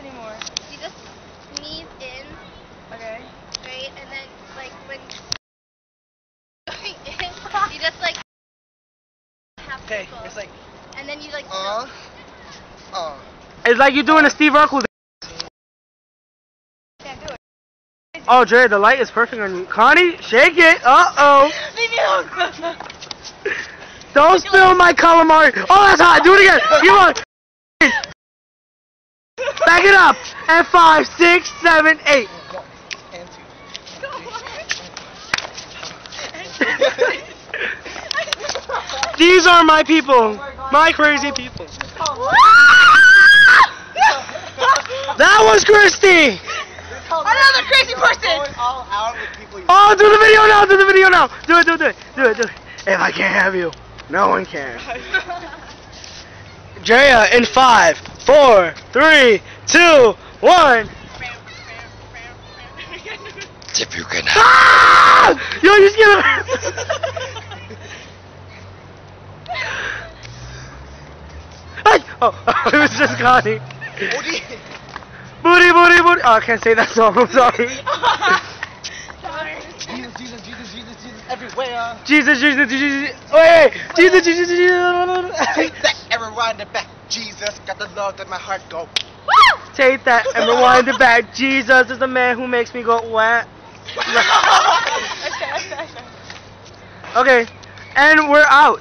anymore. You just sneeze in, Okay. right? And then, like, when going in, you just, like, half Okay, circle. it's like, And then you, like, uh, uh. It's like you doing a Steve Urkel. Can't do it. Oh, Dre, the light is perfect on you. Connie, shake it. Uh oh. Leave me alone. Don't spill my calamari. Oh, that's hot. Do it again. You on. Back it up. And five, six, seven, eight. And two. These are my people. My crazy people. That was Christie. Another crazy person. Going all out with people you Oh, do the video now. Do the video now. Do it, do it, do it. Do it, do it. If I can't have you, no one can. Drea in five, four, three, two, one. If you can Ah! Yo, you scared Hey! Oh, it was just Connie. Booty. Booty, booty, booty. Oh, I can't say that song. I'm sorry. Jesus, Jesus, Jesus, Jesus, Jesus, everywhere. Jesus, Jesus, Jesus. Wait, wait. Jesus, Jesus, Jesus. Rewind it back. Jesus, got the love that my heart go. Take that and rewind it back. Jesus is the man who makes me go what? Okay, and we're out.